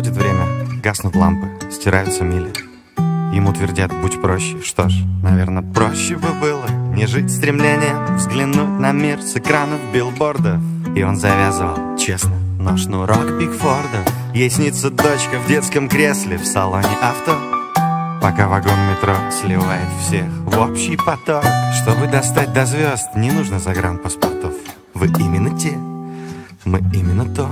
Проходит время, гаснут лампы, стираются мили. Ему твердят, будь проще. Что ж, наверное, проще бы было не жить стремлением, взглянуть на мир с экранов билбордов. И он завязывал, честно, но шнурок Бигфорда. Ей снится дочка в детском кресле в салоне авто. Пока вагон метро сливает всех в общий поток Чтобы достать до звезд, не нужно загранпаспортов Вы именно те, мы именно то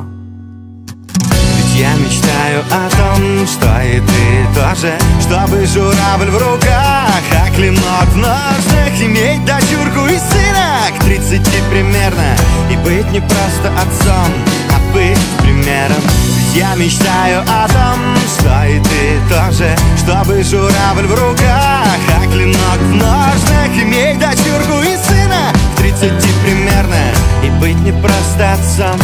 я мечтаю о том, что и ты тоже Чтобы журавль в руках, а клинок в ножнах Иметь дочурку и сына к тридцати примерно И быть не просто отцом, а быть примером. Я мечтаю о том, что и ты тоже Чтобы журавль в руках, а клинок в ножнах Иметь дочурку и сына. К тридцати примерно И быть не просто отцом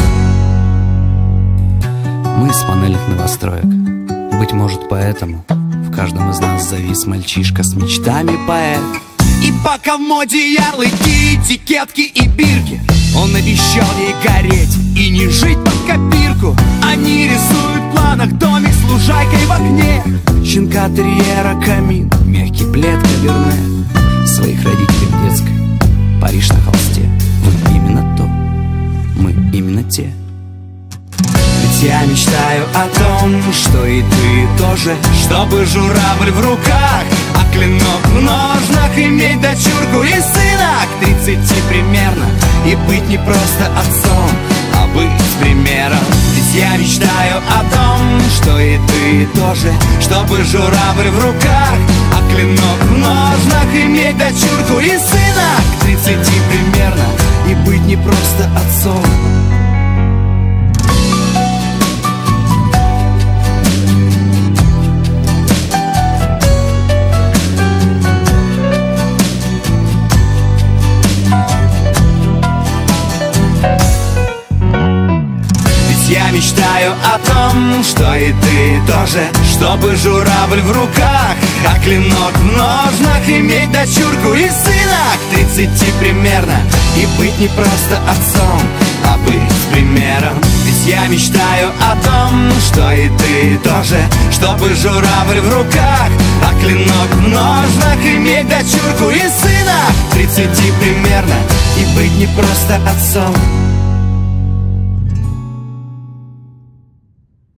Мы с панельных новостроек. Быть может поэтому В каждом из нас завис мальчишка с мечтами поэт. И пока в моде ярлыки, этикетки и бирки Он обещал ей гореть и не жить под копирку. Они рисуют в планах домик с лужайкой в окне. Щенка терьера камин, мягкий плед каверне Своих родителей в детской, Париж на холсте. Вы именно то, мы именно те я мечтаю о том, что и ты тоже Чтобы журавль в руках, а клинок в ножнах Иметь дочурку и сына к тридцати примерно И быть не просто отцом, а быть примером. Ведь я мечтаю о том, что и ты тоже Чтобы журавль в руках, а клинок в ножнах Иметь дочурку и сына к тридцати примерно И быть не просто отцом мечтаю о том, что и ты тоже Чтобы журавль в руках, а клинок в ножнах Иметь дочурку и сына. К тридцати примерно И быть не просто отцом, а быть примером. Ведь я мечтаю о том, что и ты тоже Чтобы журавль в руках, а клинок в ножнах Иметь дочурку и сына. К тридцати примерно И быть не просто отцом,